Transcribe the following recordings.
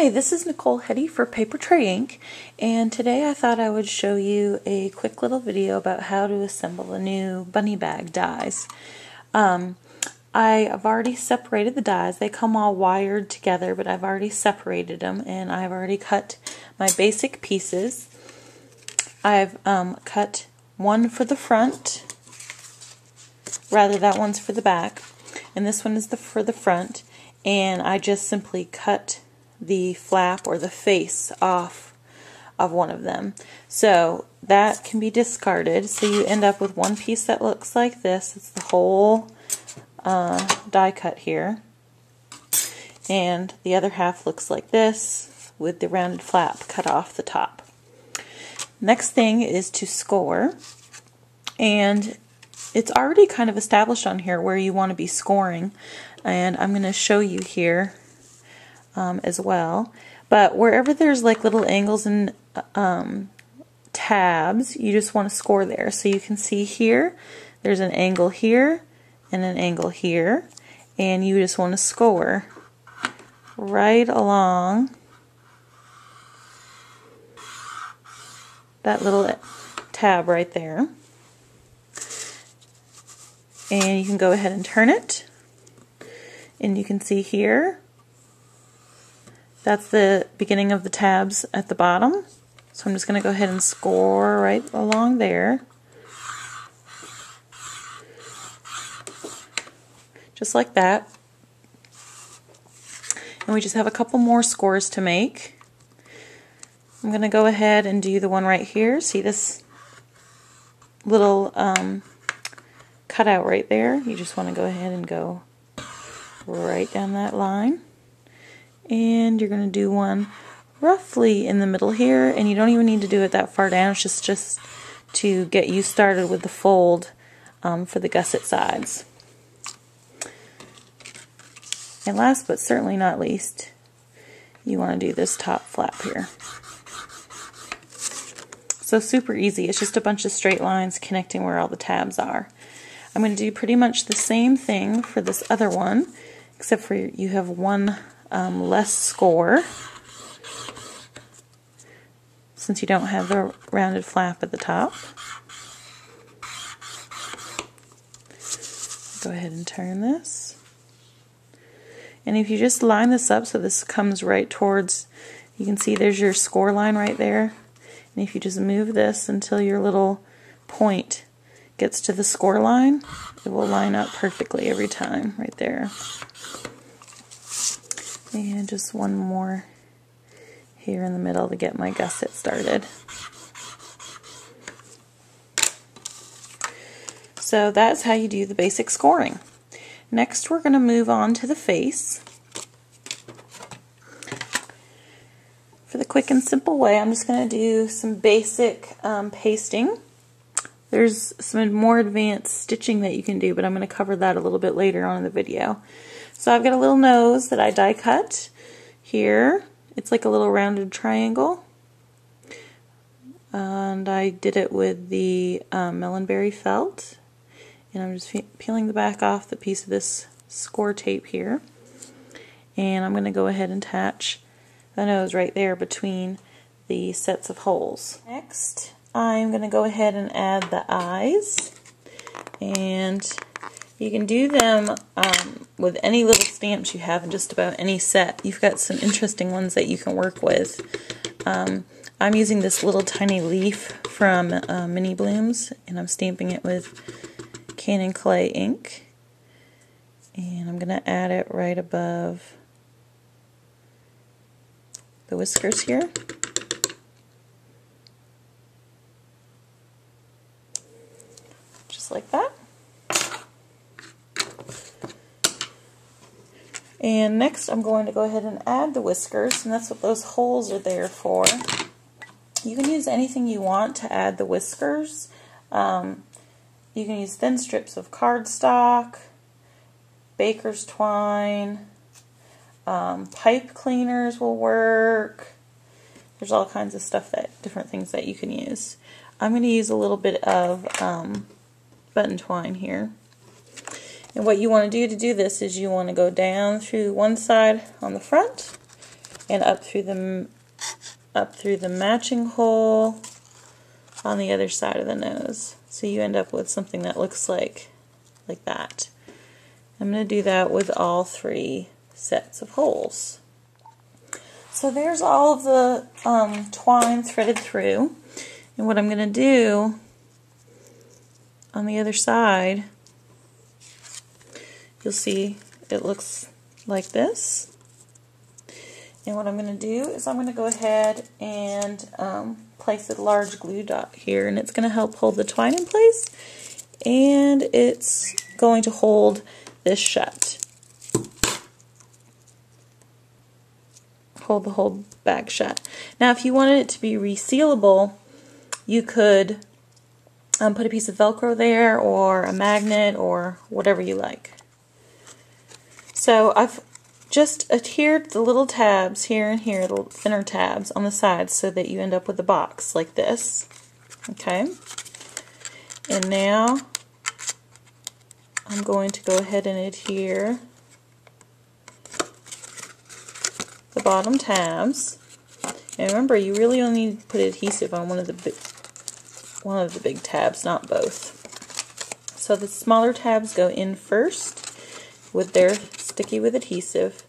Hi, this is Nichole Heady for Papertrey Ink, and today I thought I would show you a quick little video about how to assemble the new bunny bag dies. Um, I have already separated the dies. They come all wired together, but I've already separated them, and I've already cut my basic pieces. I've um, cut one for the front, rather that one's for the back, and this one is the for the front, and I just simply cut the flap or the face off of one of them. So that can be discarded. So you end up with one piece that looks like this. It's the whole uh, die cut here. And the other half looks like this with the rounded flap cut off the top. Next thing is to score. And it's already kind of established on here where you want to be scoring. And I'm going to show you here um, as well. But wherever there's like little angles and um, tabs, you just want to score there. So you can see here, there's an angle here and an angle here. And you just want to score right along that little tab right there. And you can go ahead and turn it. And you can see here that's the beginning of the tabs at the bottom. So I'm just going to go ahead and score right along there. Just like that. And we just have a couple more scores to make. I'm going to go ahead and do the one right here. See this little um, cutout right there? You just want to go ahead and go right down that line and you're going to do one roughly in the middle here and you don't even need to do it that far down. It's just just to get you started with the fold um, for the gusset sides. And last but certainly not least you want to do this top flap here. So super easy. It's just a bunch of straight lines connecting where all the tabs are. I'm going to do pretty much the same thing for this other one except for you have one um, less score since you don't have the rounded flap at the top. Go ahead and turn this. And if you just line this up so this comes right towards, you can see there's your score line right there. And if you just move this until your little point gets to the score line, it will line up perfectly every time right there. And just one more here in the middle to get my gusset started. So that's how you do the basic scoring. Next we're going to move on to the face. For the quick and simple way, I'm just going to do some basic um, pasting. There's some more advanced stitching that you can do, but I'm going to cover that a little bit later on in the video. So I've got a little nose that I die cut here. It's like a little rounded triangle. And I did it with the um, melonberry felt. And I'm just peeling the back off the piece of this score tape here. And I'm going to go ahead and attach the nose right there between the sets of holes. Next, I'm going to go ahead and add the eyes. And you can do them um, with any little stamps you have in just about any set. You've got some interesting ones that you can work with. Um, I'm using this little tiny leaf from uh, Mini Blooms, and I'm stamping it with Canyon Clay ink. And I'm going to add it right above the whiskers here. Like that. And next I'm going to go ahead and add the whiskers, and that's what those holes are there for. You can use anything you want to add the whiskers. Um, you can use thin strips of cardstock, baker's twine, um, pipe cleaners will work. There's all kinds of stuff that, different things that you can use. I'm going to use a little bit of um, button twine here. And what you want to do to do this is you want to go down through one side on the front and up through the up through the matching hole on the other side of the nose. So you end up with something that looks like like that. I'm going to do that with all three sets of holes. So there's all of the um, twine threaded through. And what I'm going to do on the other side, you'll see it looks like this. And what I'm going to do is I'm going to go ahead and um, place a large glue dot here and it's going to help hold the twine in place and it's going to hold this shut. Hold the whole bag shut. Now if you wanted it to be resealable, you could um, put a piece of Velcro there or a magnet or whatever you like. So I've just adhered the little tabs here and here, the thinner tabs on the sides so that you end up with a box like this. Okay. And now I'm going to go ahead and adhere the bottom tabs. And remember, you really only need to put adhesive on one of the one of the big tabs, not both. So the smaller tabs go in first with their sticky with adhesive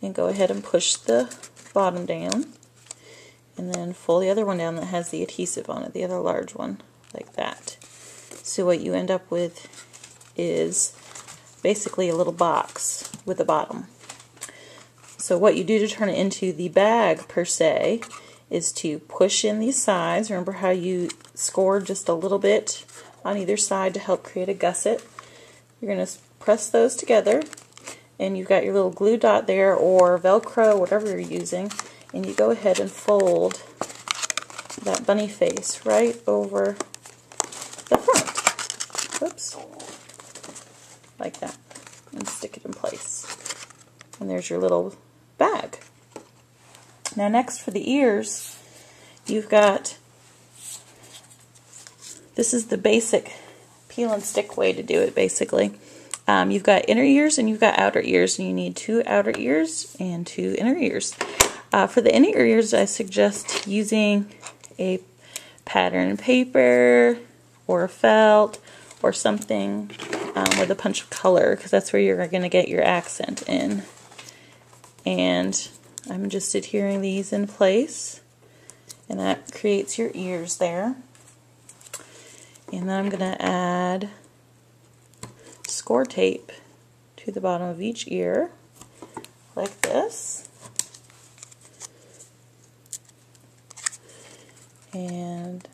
and go ahead and push the bottom down and then fold the other one down that has the adhesive on it, the other large one, like that. So what you end up with is basically a little box with a bottom. So what you do to turn it into the bag per se is to push in these sides. Remember how you scored just a little bit on either side to help create a gusset. You're going to press those together and you've got your little glue dot there or Velcro, whatever you're using, and you go ahead and fold that bunny face right over the front. Whoops. Like that. And stick it in place. And there's your little bag. Now next for the ears, you've got, this is the basic peel and stick way to do it basically. Um, you've got inner ears and you've got outer ears, and you need two outer ears and two inner ears. Uh, for the inner ears, I suggest using a pattern paper or felt or something um, with a punch of color because that's where you're going to get your accent in. And I'm just adhering these in place and that creates your ears there. And then I'm going to add score tape to the bottom of each ear like this. And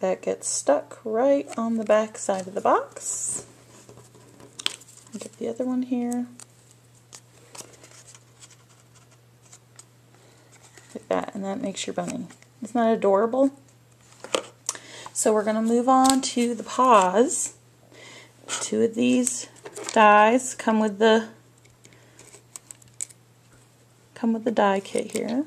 that gets stuck right on the back side of the box. Get the other one here. Like that, and that makes your bunny. Isn't that adorable? So we're going to move on to the paws. Two of these dies come with the come with the die kit here.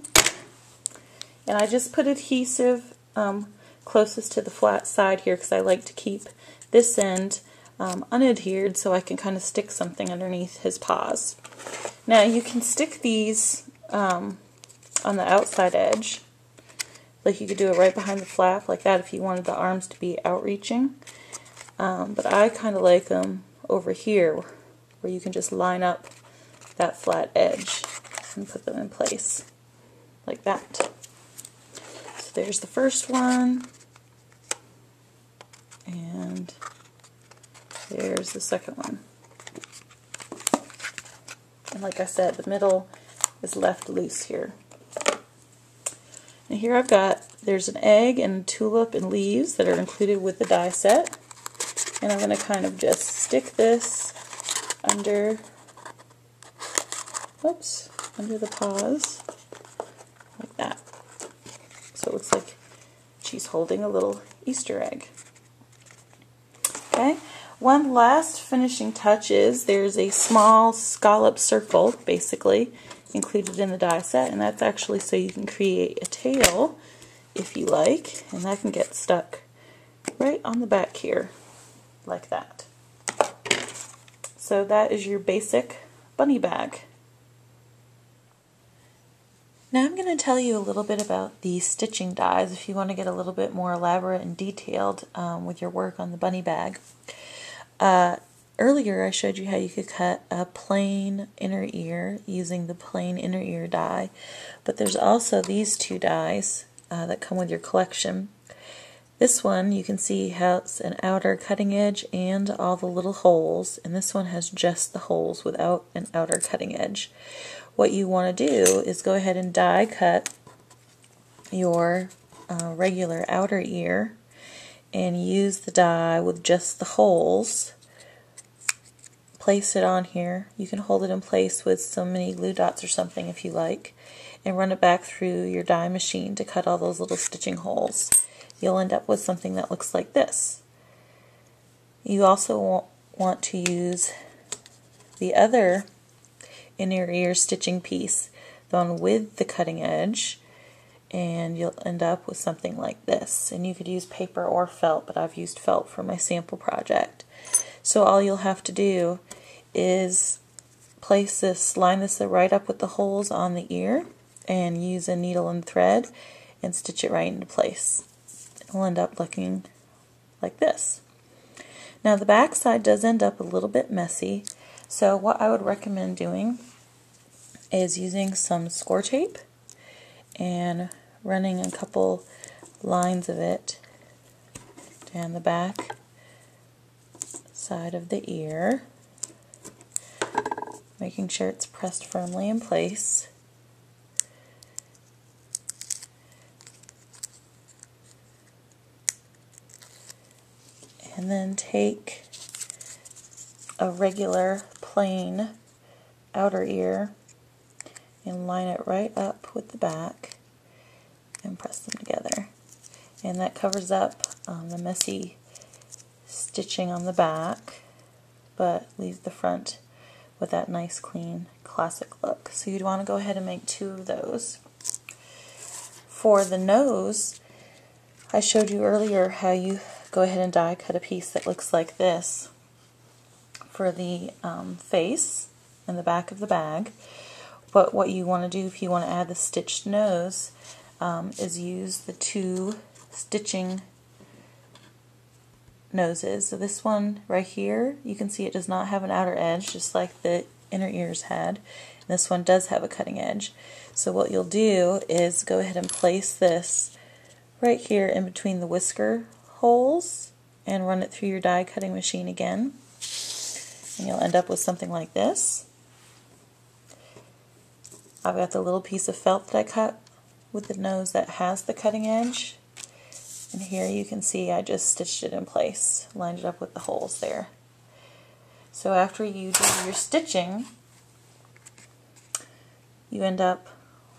And I just put adhesive um, closest to the flat side here because I like to keep this end um, unadhered so I can kind of stick something underneath his paws. Now you can stick these um, on the outside edge. Like you could do it right behind the flap like that if you wanted the arms to be outreaching. Um, but I kind of like them over here where you can just line up that flat edge and put them in place like that. So there's the first one and there's the second one. And like I said, the middle is left loose here. Here I've got, there's an egg and tulip and leaves that are included with the die set. And I'm going to kind of just stick this under, oops, under the paws, like that. So it looks like she's holding a little Easter egg. Okay, one last finishing touch is there's a small scallop circle, basically, included in the die set, and that's actually so you can create a tail if you like, and that can get stuck right on the back here like that. So that is your basic bunny bag. Now I'm going to tell you a little bit about the stitching dies if you want to get a little bit more elaborate and detailed um, with your work on the bunny bag. Uh, earlier I showed you how you could cut a plain inner ear using the plain inner ear die, but there's also these two dies uh, that come with your collection. This one you can see has an outer cutting edge and all the little holes, and this one has just the holes without an outer cutting edge. What you want to do is go ahead and die cut your uh, regular outer ear and use the die with just the holes. Place it on here. You can hold it in place with some mini glue dots or something if you like and run it back through your die machine to cut all those little stitching holes. You'll end up with something that looks like this. You also want to use the other inner ear stitching piece, the one with the cutting edge, and you'll end up with something like this. And you could use paper or felt, but I've used felt for my sample project. So all you'll have to do is place this, line this right up with the holes on the ear, and use a needle and thread and stitch it right into place. It'll end up looking like this. Now the back side does end up a little bit messy, so what I would recommend doing is using some score tape and running a couple lines of it down the back side of the ear, making sure it's pressed firmly in place. And then take a regular plain outer ear and line it right up with the back and press them together. And that covers up um, the messy stitching on the back, but leaves the front with that nice, clean, classic look. So you'd want to go ahead and make two of those. For the nose, I showed you earlier how you go ahead and die cut a piece that looks like this for the um, face and the back of the bag. But what you want to do if you want to add the stitched nose um, is use the two stitching noses. So this one right here, you can see it does not have an outer edge, just like the inner ears had. And this one does have a cutting edge. So what you'll do is go ahead and place this right here in between the whisker holes and run it through your die cutting machine again and you'll end up with something like this. I've got the little piece of felt that I cut with the nose that has the cutting edge and here you can see I just stitched it in place, lined it up with the holes there. So after you do your stitching, you end up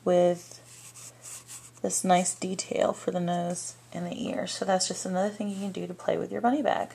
with this nice detail for the nose and the ear. So that's just another thing you can do to play with your bunny bag.